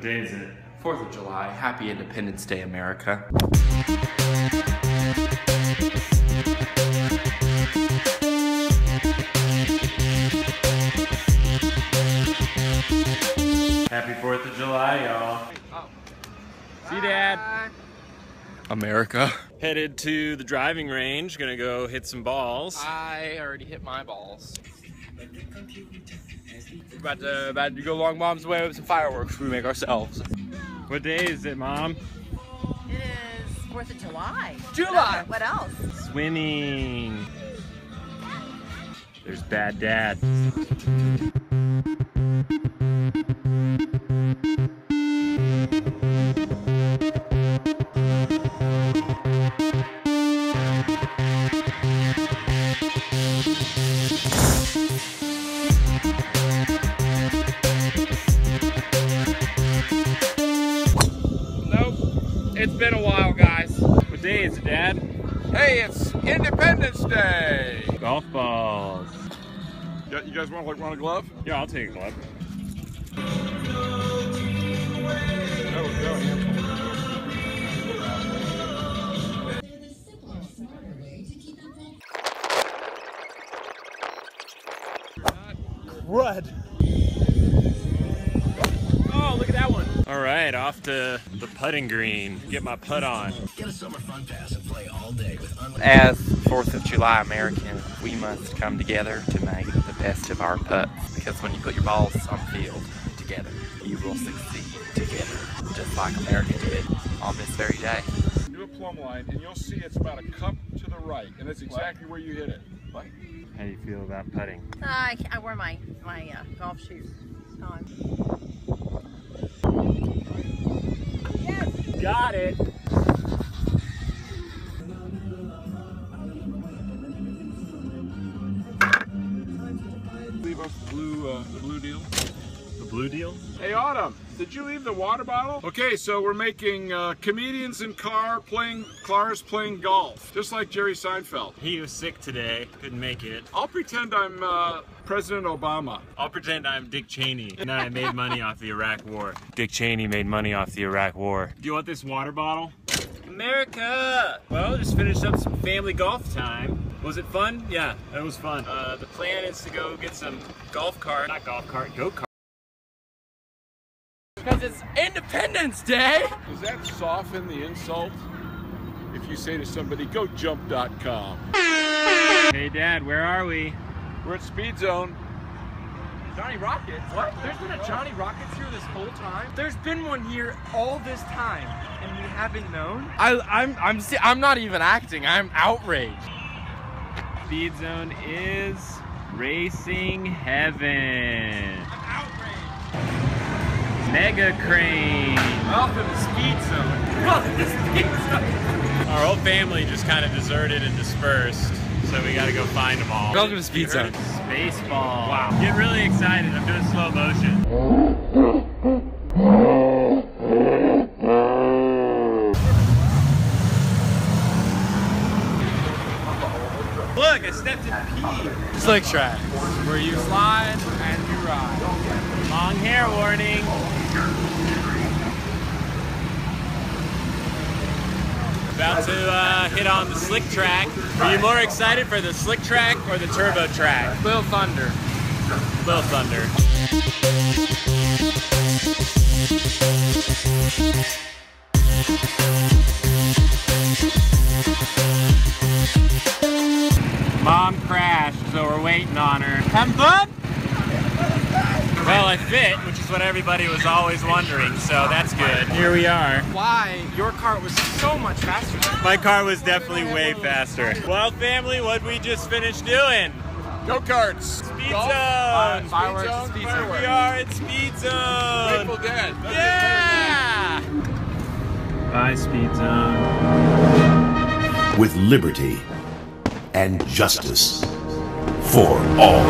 What day is it? 4th of July. Happy Independence Day, America. Happy 4th of July, y'all. See, Dad. America. Headed to the driving range. Gonna go hit some balls. I already hit my balls. About to, about to go long mom's way with some fireworks we make ourselves. What day is it, Mom? It is 4th of July. July. What else? Swimming. There's Bad Dad. It's been a while, guys. What day is it, Dad? Hey, it's Independence Day. Golf balls. You you guys want to like run a glove? Yeah, I'll take a glove. That was good. Oh, All right, off to the putting green. Get my putt on. As 4th of July American, we must come together to make the best of our putts. Because when you put your balls on the field together, you will succeed together. Just like America did on this very day. Do a plumb line, and you'll see it's about a cup to the right, and that's exactly where you hit it. What? How do you feel about putting? Uh, I, I wear my, my uh, golf shoes. So I'm- Got it. Leave us the blue, uh, the blue deal. The blue deal? Hey, Autumn, did you leave the water bottle? Okay, so we're making uh, comedians in car playing cars playing golf, just like Jerry Seinfeld. He was sick today. Couldn't make it. I'll pretend I'm uh, President Obama. I'll pretend I'm Dick Cheney and I made money off the Iraq War. Dick Cheney made money off the Iraq War. Do you want this water bottle? America! Well, just finished up some family golf time. Was it fun? Yeah, it was fun. Uh, the plan is to go get some golf cart, not golf cart, go kart. Because it's Independence Day! Does that soften the insult? If you say to somebody, go jump.com. Hey Dad, where are we? We're at Speed Zone. Johnny Rockets? What? There's been a Johnny Rockets here this whole time? There's been one here all this time, and we haven't known? I, I'm, I'm, I'm not even acting. I'm outraged. Speed Zone is racing heaven. Mega crane. Welcome to Speed Zone. Welcome to Speed Zone. Our whole family just kind of deserted and dispersed, so we got to go find them all. Welcome to Speed Zone. Baseball. Wow. Get really excited. I'm doing slow motion. Look, I stepped in pee. Slick track, where you slide and you ride. Long hair warning. About to uh, hit on the slick track. Are you more excited for the slick track or the turbo track? Lil Thunder. Little Thunder. Mom crashed, so we're waiting on her. Having fun? Well, I fit, what everybody was always wondering, so that's good. Here we are. Why? Your car was so much faster. My car was definitely way faster. Well, family, what we just finished doing? Go karts. Speed Golf. Zone. Uh, Speed Fireworks, Zone. Speed Here Zone. we are at Speed Zone. Grateful Dead. Yeah! Bye, Speed Zone. with liberty and justice for all.